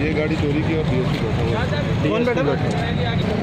ये गाड़ी चोरी की और बीएसपी बैठा हुआ कौन बैठा